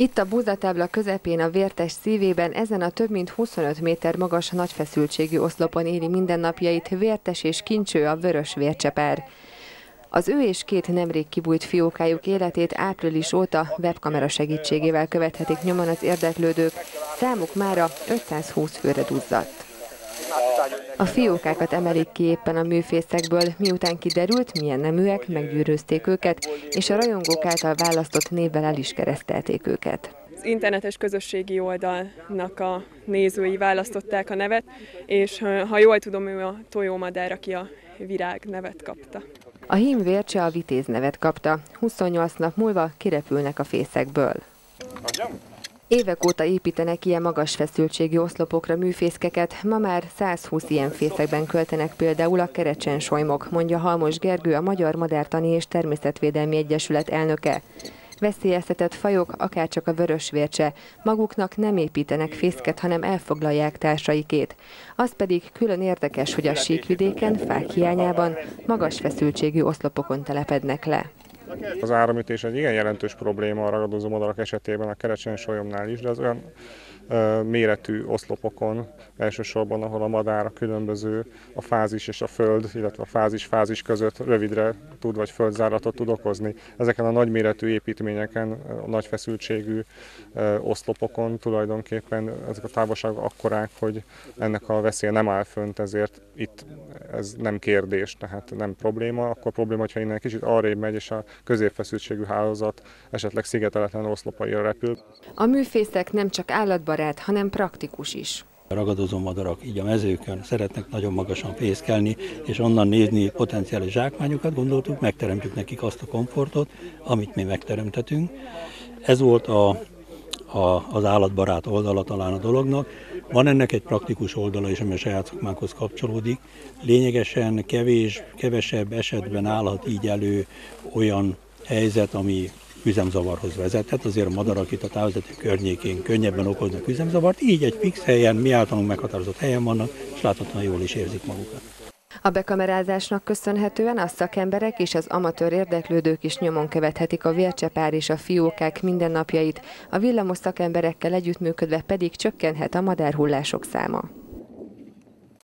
Itt a búzatábla közepén a vértes szívében ezen a több mint 25 méter magas nagyfeszültségű oszlopon éli mindennapjait vértes és kincső a vörös vércsepár. Az ő és két nemrég kibújt fiókájuk életét április óta webkamera segítségével követhetik nyomon az érdeklődők, számuk mára 520 főre duzzadt. A fiókákat emelik ki éppen a műfészekből, miután kiderült, milyen neműek, meggyűrőzték őket, és a rajongók által választott névvel el is keresztelték őket. Az internetes közösségi oldalnak a nézői választották a nevet, és ha jól tudom, ő a tojómadár, aki a virág nevet kapta. A hím vércse a vitéz nevet kapta. 28 nap múlva kirepülnek a fészekből. Évek óta építenek ilyen magas feszültségi oszlopokra műfészkeket, ma már 120 ilyen fészekben költenek például a kerecsen solymok, mondja Halmos Gergő, a Magyar Madártani és Természetvédelmi Egyesület elnöke. Veszélyeztetett fajok, akárcsak a vörösvércse, maguknak nem építenek fészket, hanem elfoglalják társaikét. Az pedig külön érdekes, hogy a síkvidéken, fák hiányában magas feszültségű oszlopokon telepednek le. Az áramütés egy igen jelentős probléma a ragadozó madarak esetében, a kerecsen solyomnál is, de az olyan méretű oszlopokon, elsősorban, ahol a madár a különböző a fázis és a föld, illetve a fázis-fázis között rövidre tud vagy földzáratot tud okozni. Ezeken a nagyméretű építményeken, a nagy feszültségű oszlopokon tulajdonképpen ezek a távolságok akkorák, hogy ennek a veszélye nem áll fönt, ezért itt ez nem kérdés, tehát nem probléma. Akkor probléma, hogyha innen kicsit arrébb megy, és a középfeszültségű hálózat esetleg szigeteletlen oszlopaira repül. A műfészek nem csak állatbarát, barát, hanem praktikus is. A ragadozó madarak így a mezőkön szeretnek nagyon magasan fészkelni, és onnan nézni potenciális zsákmányokat, gondoltuk, megteremtjük nekik azt a komfortot, amit mi megteremtetünk. Ez volt a, a, az állatbarát oldala talán a dolognak. Van ennek egy praktikus oldala is, ami a saját szakmánkhoz kapcsolódik. Lényegesen kevés, kevesebb esetben állhat így elő olyan helyzet, ami üzemzavarhoz vezethet, azért a madarak itt a távolzati környékén könnyebben okoznak üzemzavart, így egy fix helyen, mi általunk meghatározott helyen vannak, és láthatóan jól is érzik magukat. A bekamerázásnak köszönhetően a szakemberek és az amatőr érdeklődők is nyomon követhetik a vércsepár és a fiókák mindennapjait, a villamos szakemberekkel együttműködve pedig csökkenhet a madárhullások száma.